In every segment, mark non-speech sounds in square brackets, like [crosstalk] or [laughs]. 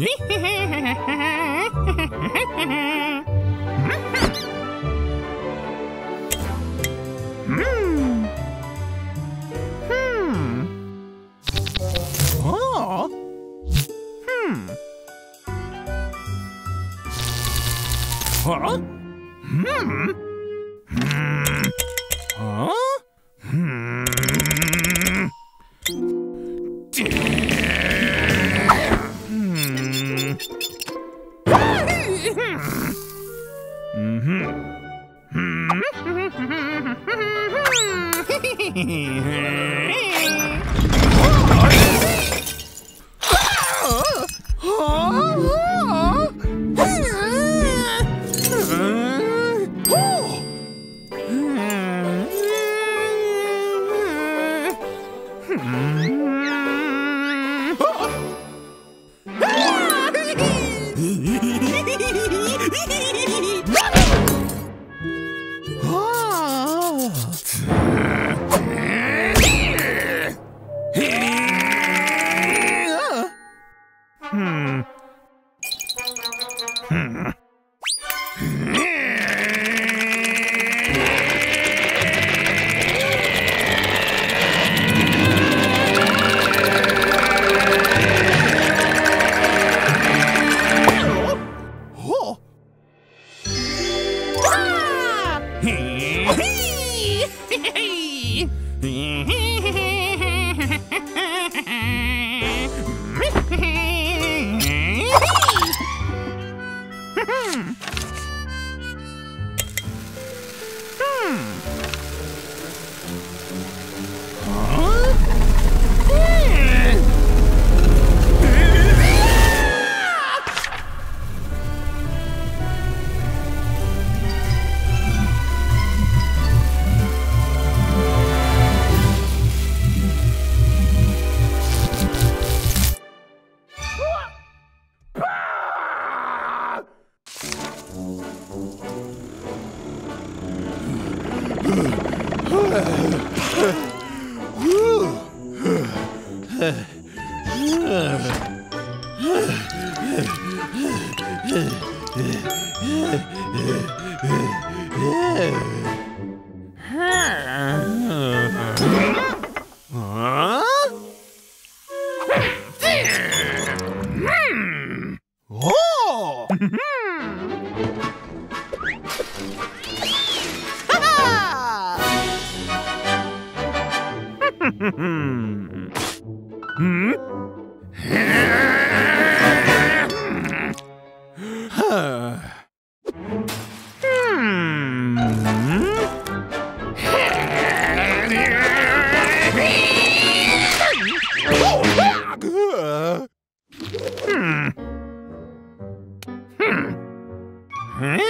Hmm. [laughs] Hmm? Huh. Hmm. Hmm. Hmm. Hmm.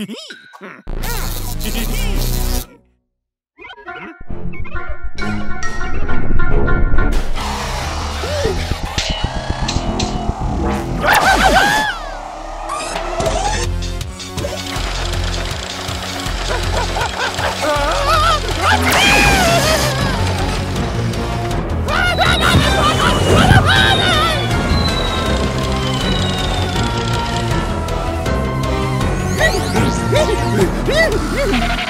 Hello. ah! Oh. Ah! Oh. Oh. Hmm. Oh. Whoa. Oh. Ah! Ah, la, la, la, la, la, Hmm.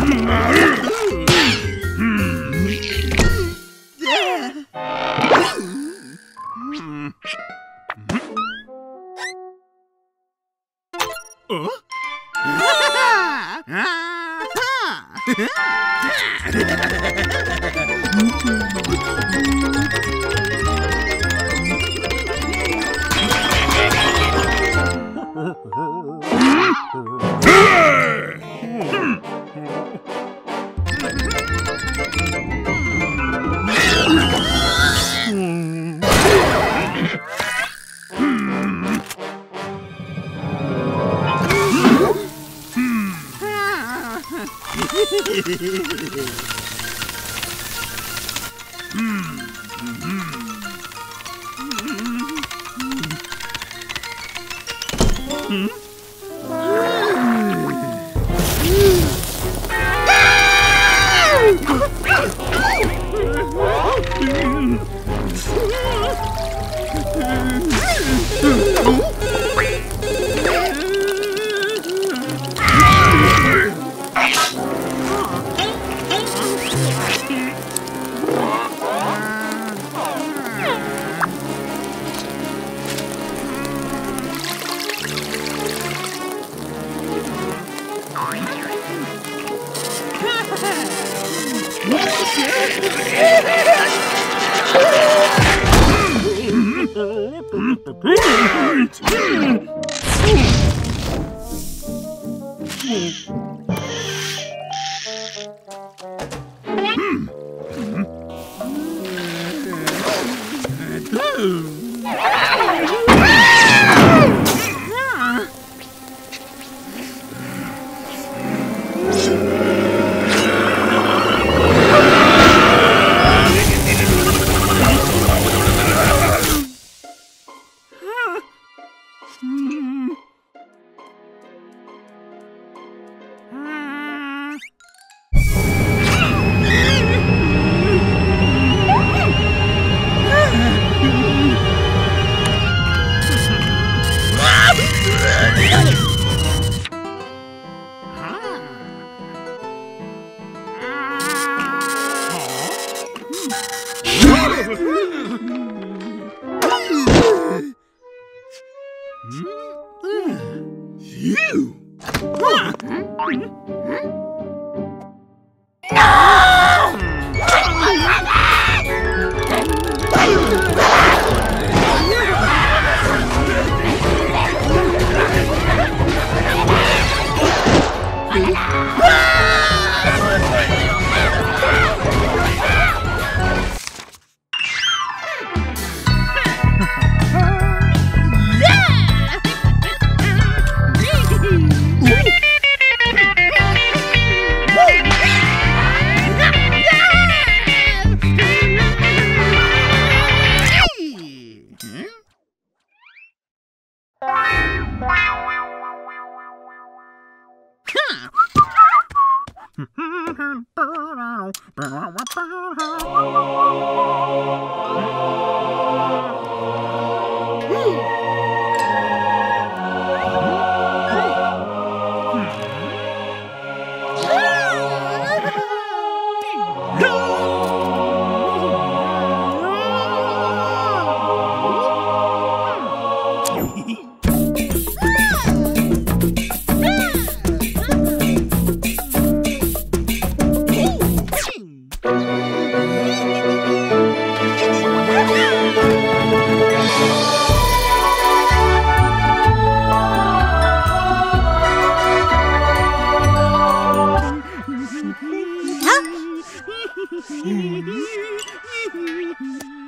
Hmm. Hmm?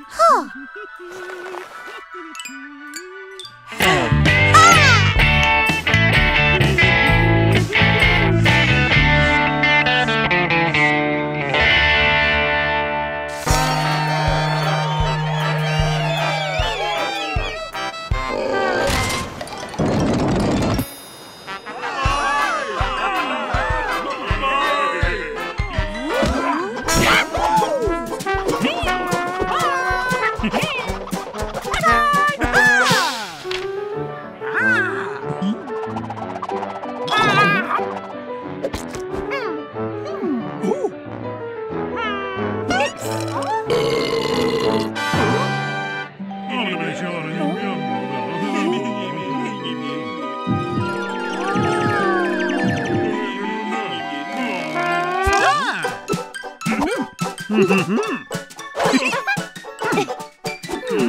huh.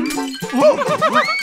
Whoa!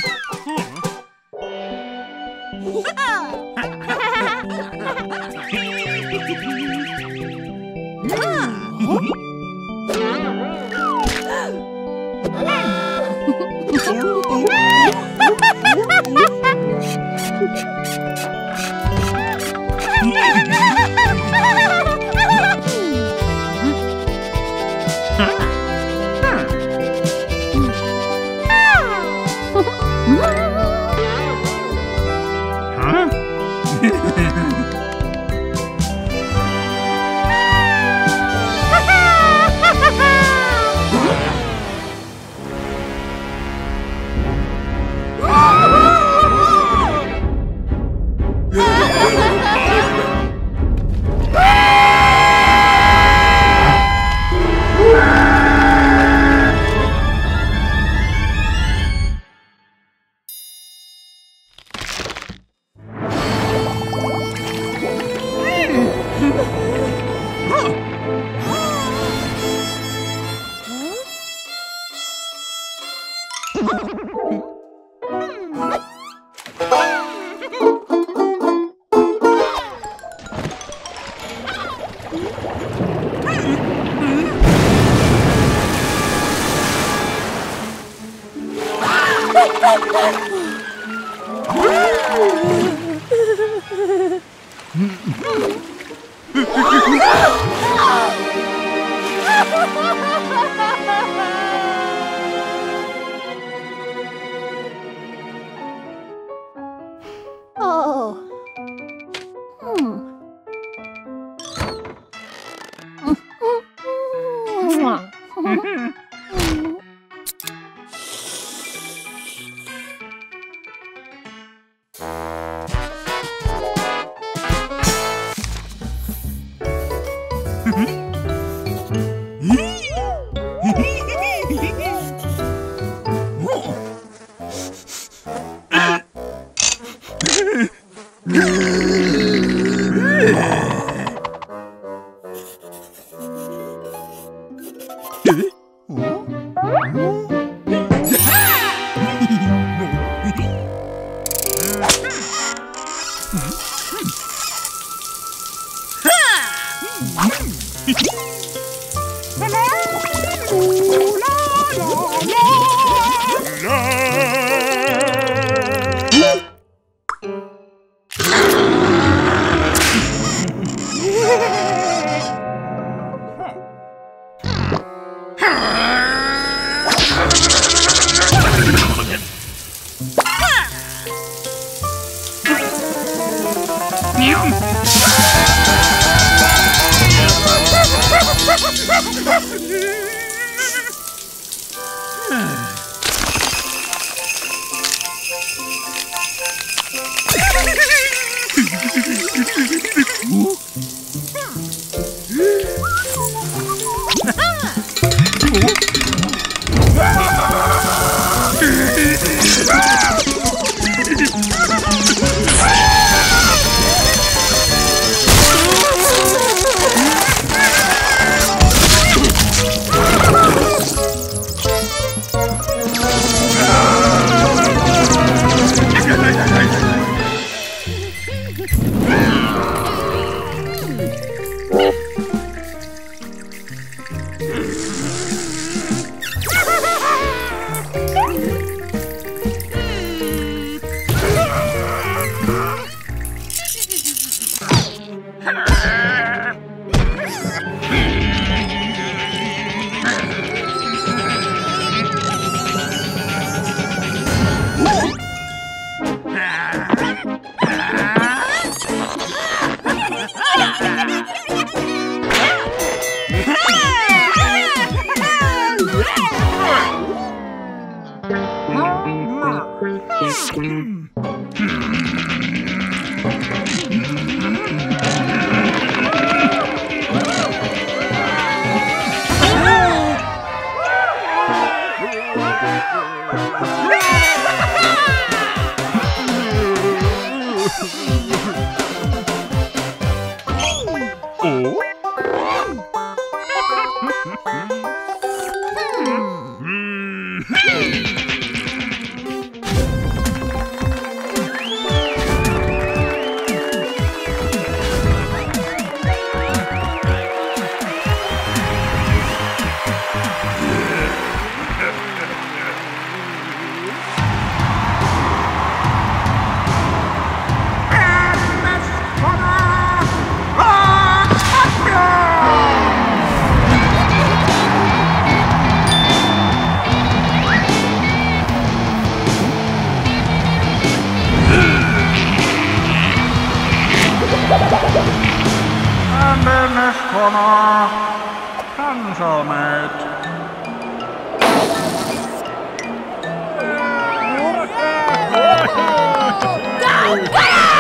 Mm-hmm. Hmm. Terraformer! Pencilmate. One,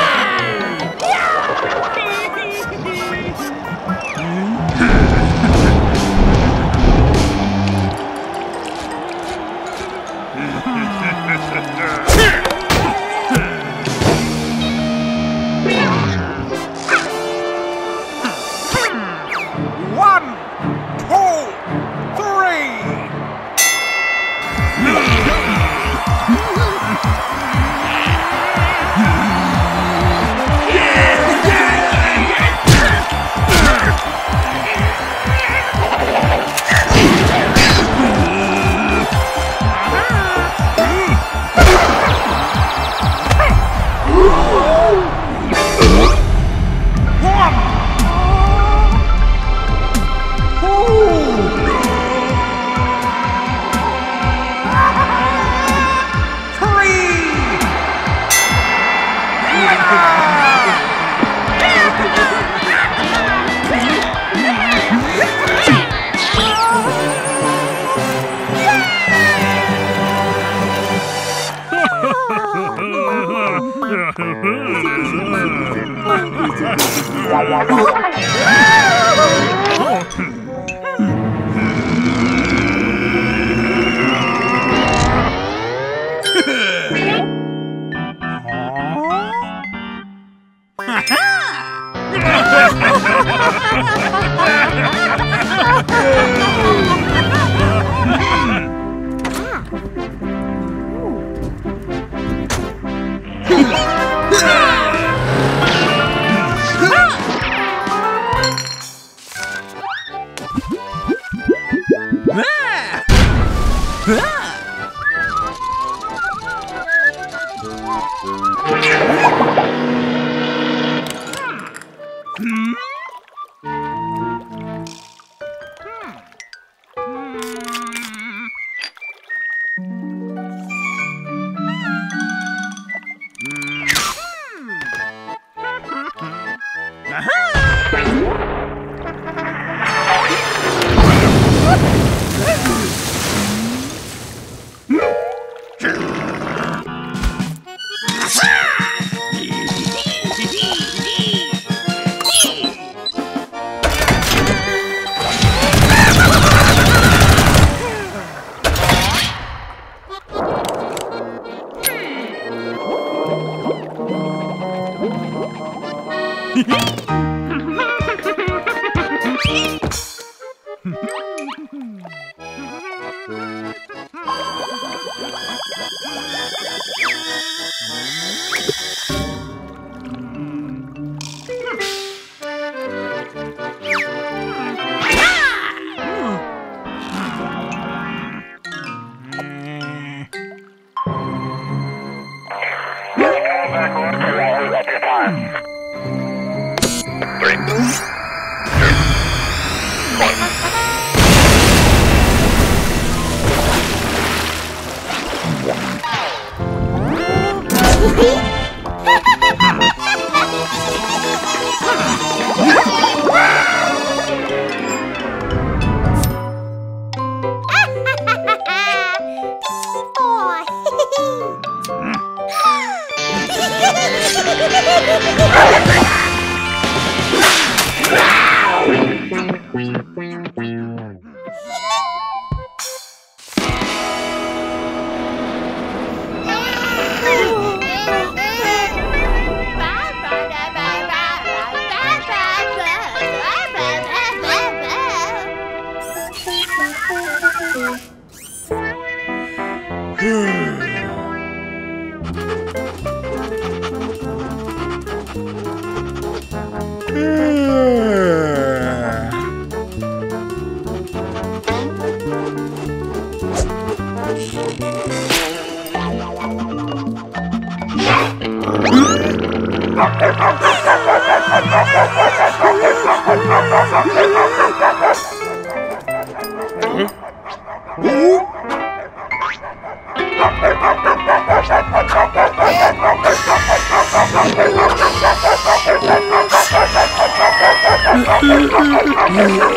two, three. Ha you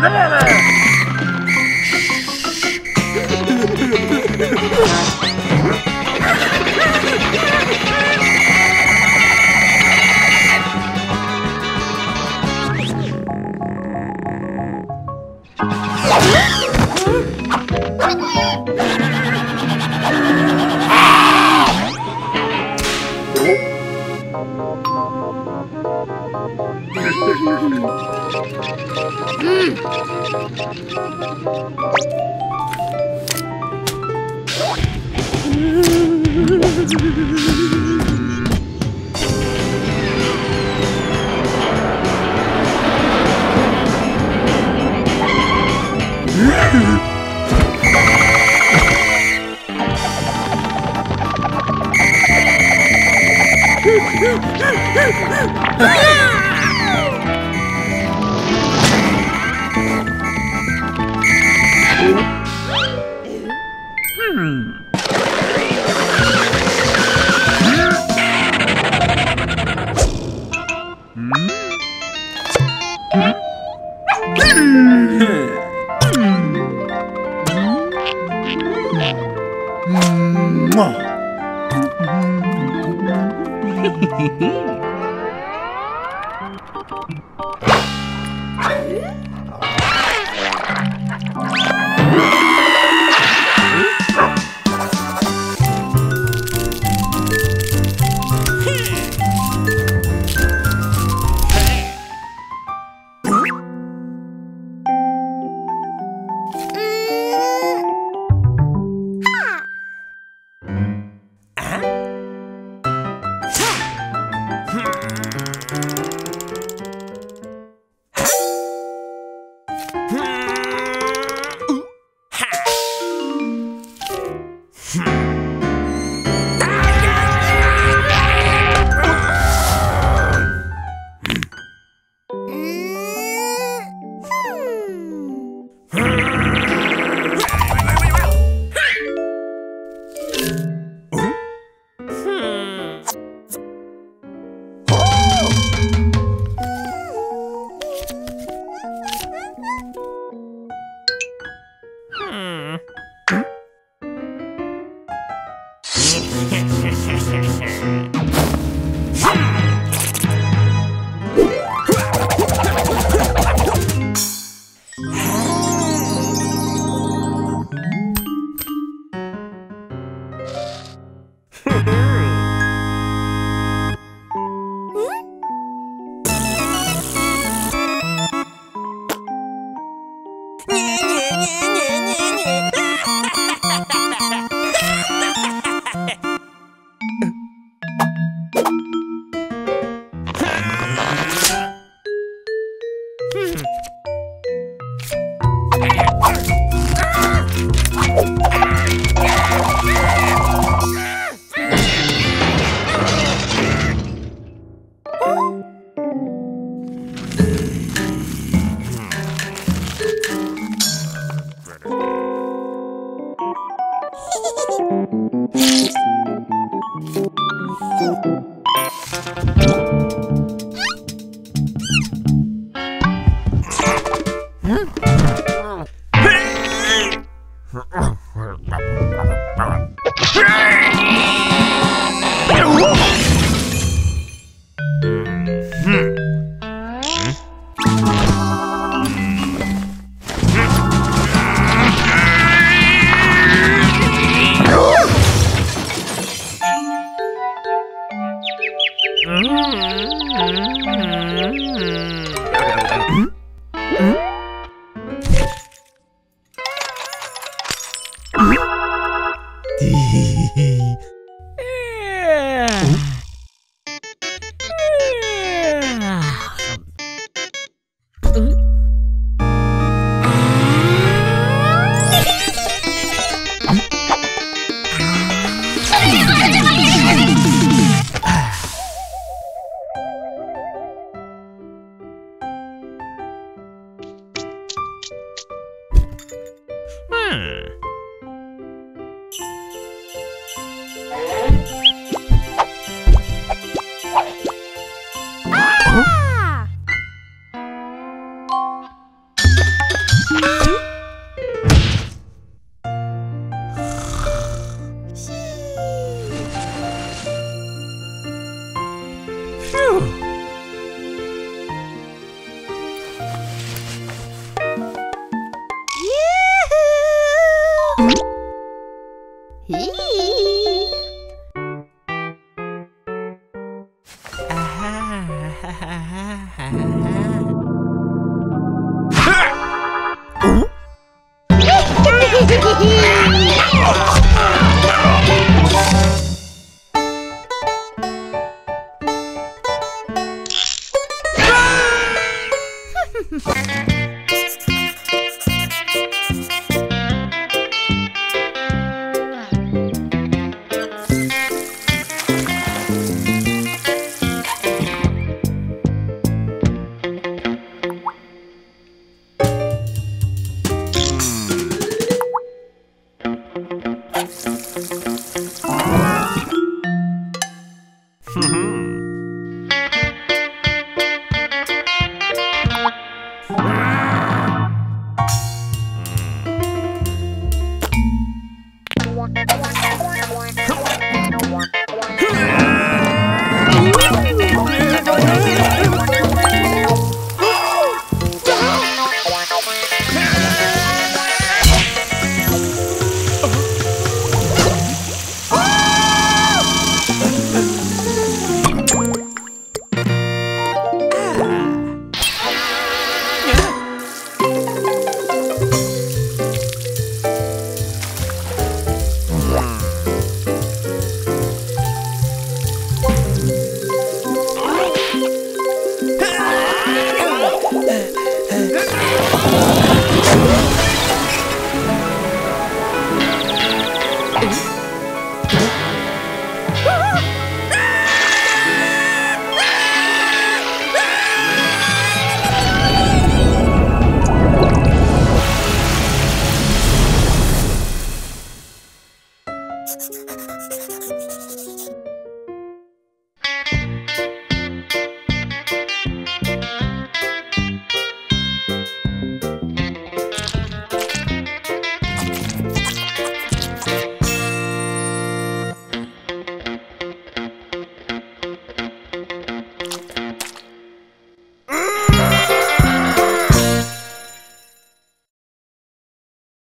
Yeah.